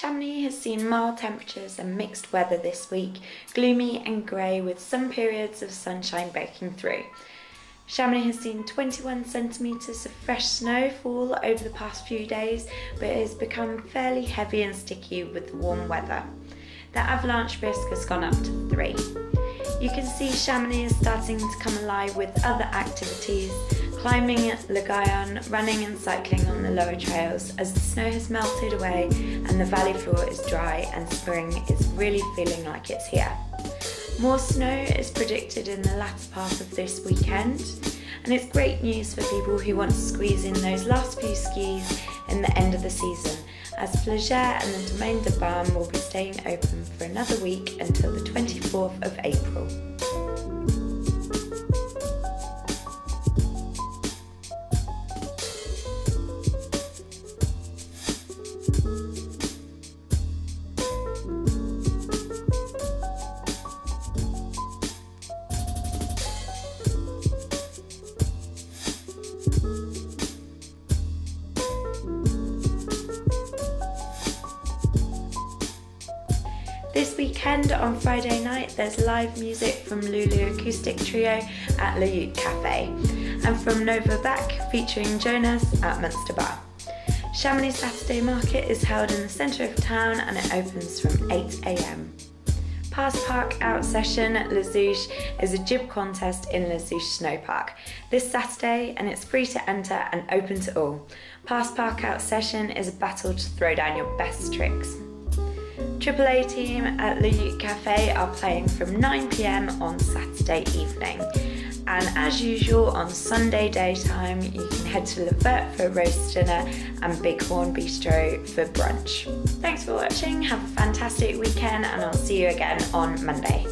Chamonix has seen mild temperatures and mixed weather this week, gloomy and grey with some periods of sunshine breaking through. Chamonix has seen 21 centimetres of fresh snow fall over the past few days, but it has become fairly heavy and sticky with the warm weather. The avalanche risk has gone up to 3. You can see Chamonix is starting to come alive with other activities, climbing Le Gaillands, running and cycling on the lower trails as the snow has melted away and the valley floor is dry and spring is really feeling like it's here. More snow is predicted in the latter part of this weekend and it's great news for people who want to squeeze in those last few skis in the end of the season as Flégère and the Domaine de Balme will be staying open for another week until the 24th of April. This weekend on Friday night, there's live music from Lulu Acoustic Trio at Ute Cafe and from Nova Beck featuring Jonas at Munster Bar. Chamonix Saturday Market is held in the centre of town and it opens from 8am. Pass Park Out Session at Les Houches is a jib contest in Les Houches Snow Park this Saturday and it's free to enter and open to all. Pass Park Out Session is a battle to throw down your best tricks. AAA team at Le Cafe are playing from 9pm on Saturday evening. And as usual, on Sunday daytime, you can head to Le Vert for roast dinner and Bighorn Bistro for brunch. Thanks for watching, have a fantastic weekend, and I'll see you again on Monday.